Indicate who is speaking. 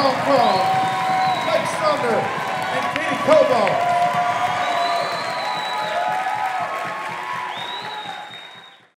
Speaker 1: Hong Kong, Mike Sumner and Katie Kobo.